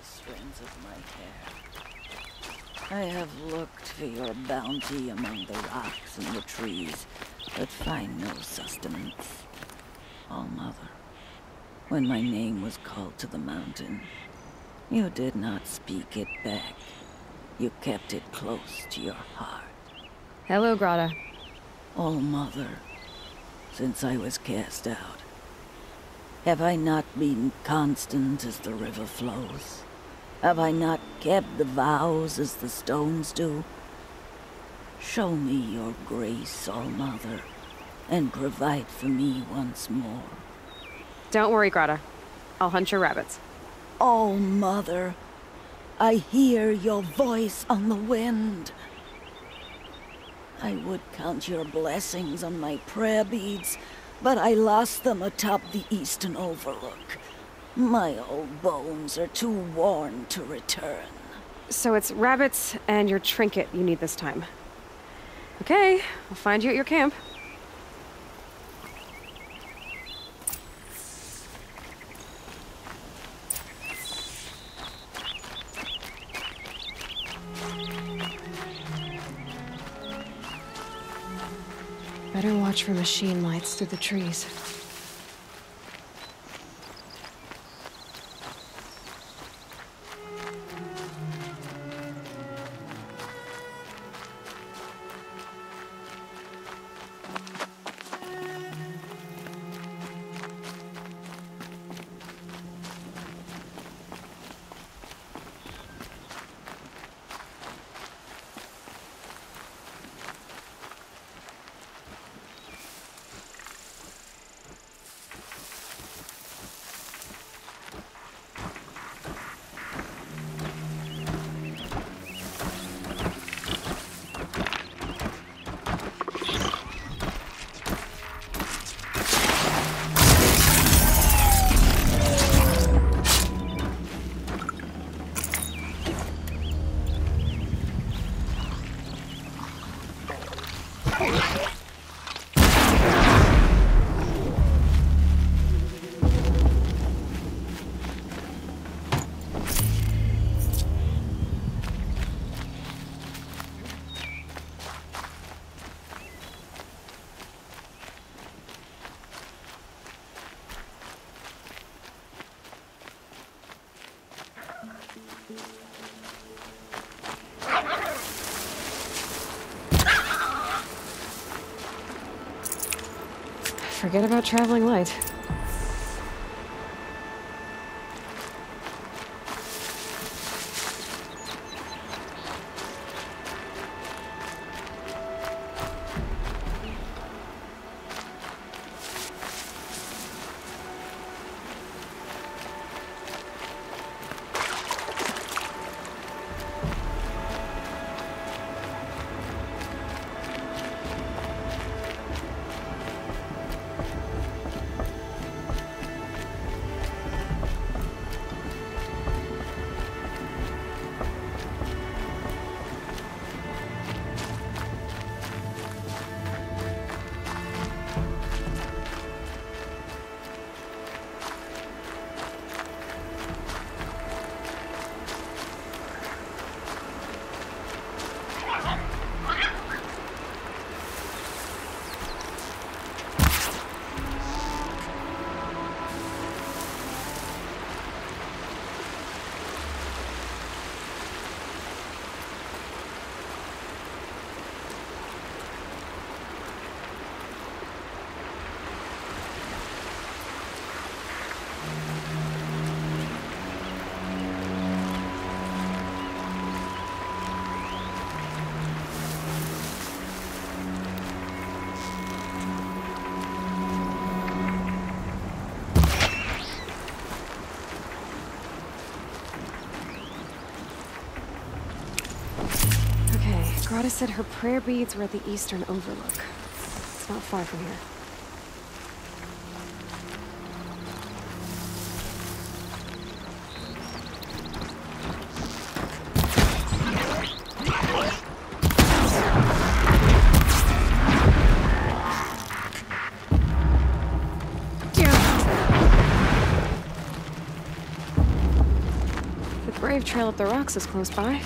the strands of my hair. I have looked for your bounty among the rocks and the trees, but find no sustenance. All Mother, when my name was called to the mountain, you did not speak it back. You kept it close to your heart. Hello, Grata. All oh, Mother, since I was cast out, have I not been constant as the river flows? Have I not kept the vows as the stones do? Show me your grace, All Mother, and provide for me once more. Don't worry, Grata. I'll hunt your rabbits. All Mother, I hear your voice on the wind. I would count your blessings on my prayer beads, but I lost them atop the eastern overlook. My old bones are too worn to return. So it's rabbits and your trinket you need this time. Okay, I'll find you at your camp. Better watch for machine lights through the trees. Forget about traveling light. Grata said her prayer beads were at the eastern overlook. It's not far from here. The brave trail up the rocks is close by.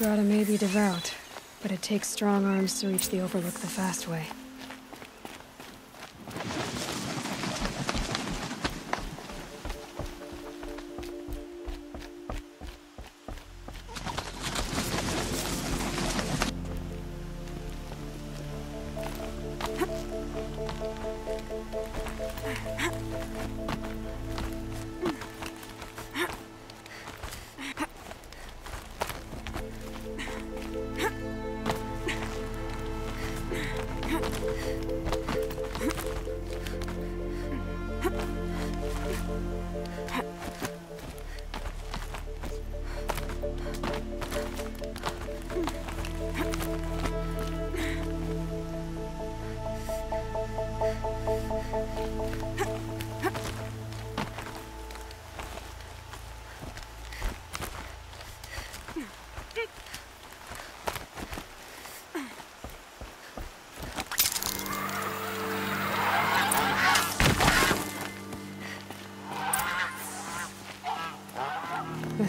Grata may be devout, but it takes strong arms to reach the Overlook the fast way.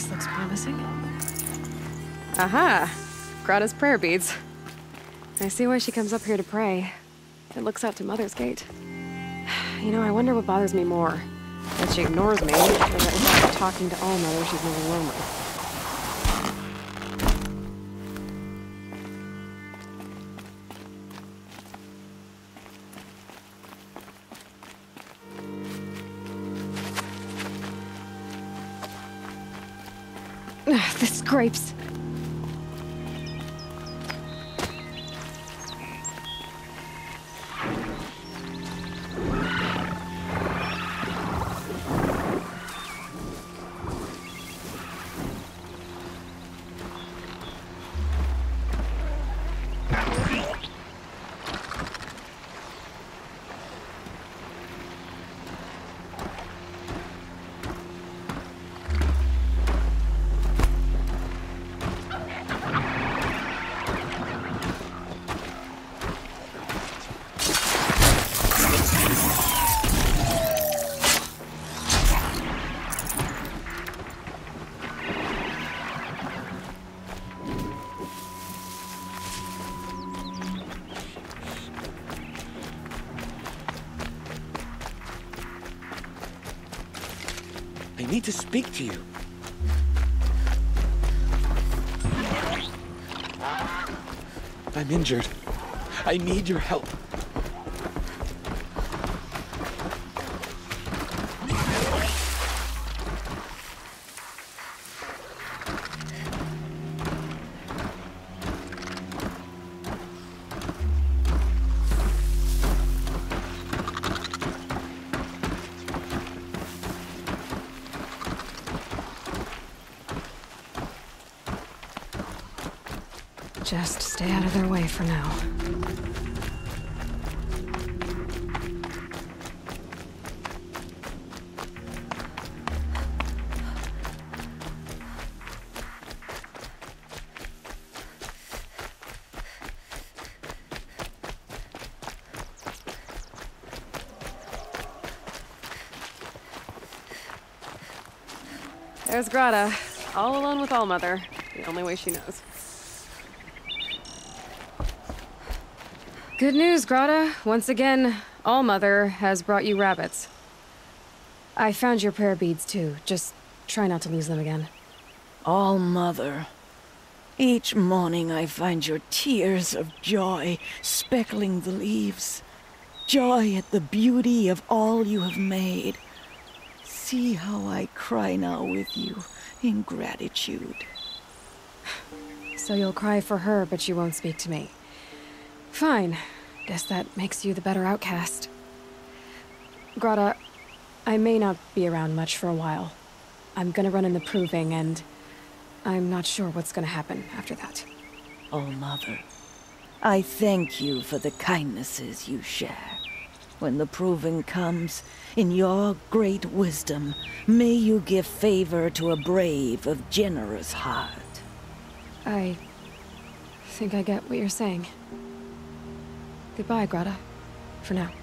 This looks promising. Aha! Grata's prayer beads. I see why she comes up here to pray. It looks out to Mother's Gate. You know, I wonder what bothers me more. That she ignores me, or that talking to All Mother, she's moving lonely. Ugh, the scrapes. Need to speak to you. I'm injured. I need your help. Just stay out of their way for now. There's Grata, all alone with All Mother, the only way she knows. Good news, Grata. Once again, All Mother has brought you rabbits. I found your prayer beads too. Just try not to lose them again. All Mother. Each morning I find your tears of joy speckling the leaves. Joy at the beauty of all you have made. See how I cry now with you in gratitude. So you'll cry for her, but you won't speak to me. Fine. Guess that makes you the better outcast. Grata, I may not be around much for a while. I'm gonna run in the proving, and I'm not sure what's gonna happen after that. Oh, Mother, I thank you for the kindnesses you share. When the proving comes, in your great wisdom, may you give favor to a brave of generous heart. I think I get what you're saying. Goodbye, Grata. For now.